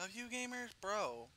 W gamers, bro.